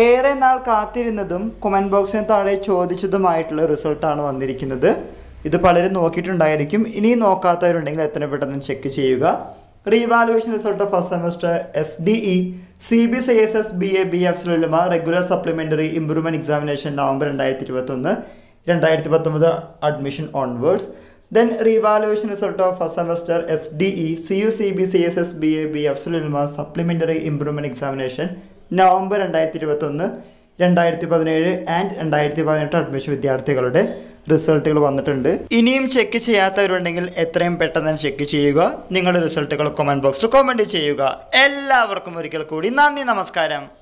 ഏറെ നാൾ കാത്തിരുന്നതും കൊമന്റ് ബോക്സിന് താഴെ ചോദിച്ചതുമായിട്ടുള്ള റിസൾട്ടാണ് വന്നിരിക്കുന്നത്. ഇത് പലരും നോക്കിയിട്ടുണ്ടായിരിക്കും. ഇനിയും നോക്കാത്തവരുണ്ടെങ്കിൽ എത്ര പെട്ടെന്ന് ചെക്ക് ചെയ്യുക. Revaluation result first semester S D E C B C S S B A B F സുലുമ regular supplementary improvement examination November രണ്ടായിരത്തി ഇരുപത്തൊന്ന് രണ്ടായിരത്തി പത്തൊമ്പത് admission onwards then revaluation result of first semester S D E C U C B C S S B A B F സുലുമ supplementary improvement examination November രണ്ടായിരത്തി ഇരുപത്തൊന്ന് രണ്ടായിരത്തി പതിനേഴ് and രണ്ടായിരത്തി പതിനെട്ട് അഡ്മിഷൻ വിദ്യാർത്ഥികളുടെ റിസൾട്ടുകൾ വന്നിട്ടുണ്ട്. ഇനിയും ചെക്ക് ചെയ്യാത്തവരുണ്ടെങ്കിൽ എത്രയും പെട്ടെന്ന് ചെക്ക് ചെയ്യുക. നിങ്ങളുടെ റിസൾട്ടുകൾ കമന്റ് ബോക്സിൽ കമന്റ് ചെയ്യുക. എല്ലാവർക്കും ഒരിക്കൽ കൂടി നന്ദി നമസ്കാരം.